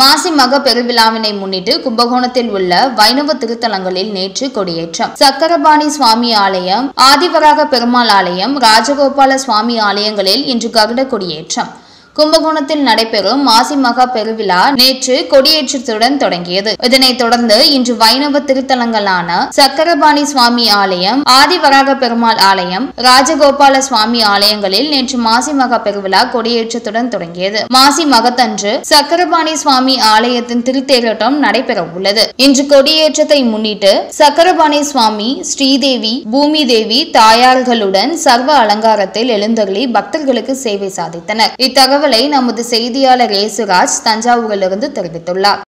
மாசி மக பெருவிழாவினை முன்னிட்டு கும்பகோணத்தில் உள்ள வைணவ திருத்தலங்களில் நேற்று கொடியேற்றம். சக்கரபாணி சுவாமி ஆலயம் ஆதிவராக பெருமாள் ஆலயம் ராஜகோபால சுவாமி ஆலயங்களில் இன்று கருட கொடியேற்றம். கும்பகோணத்தில் நடைபெறும் மாசி மகா பெருவிழா நேற்று கொடியேற்றத்துடன் தொடங்கியது. இதனைத் தொடர்ந்து இன்று வைணவ திருத்தலங்களான சக்கரபாணி சுவாமி ஆலயம் ஆதிவராக பெருமாள் ஆலயம் ராஜகோபால சுவாமி ஆலயங்களில் நேற்று மாசி மகா பெருவிழா கொடியேற்றத்துடன் தொடங்கியது. மாசி மகத்தன்று சக்கரபாணி சுவாமி ஆலயத்தின் திருத்தேரோட்டம் நடைபெற உள்ளது இன்று கொடியேற்றத்தை முன்னிட்டு சக்கரபாணி சுவாமி ஸ்ரீதேவி பூமி தேவி தாயார்களுடன் சர்வ அலங்காரத்தில் எழுந்தருளி பக்தர்களுக்கு சேவை சாதித்தனர். இத்தகவல் நமது செய்தியாளர் ஏசுராஜ் தஞ்சாவூரிலிருந்து தெரிவித்துள்ளார்.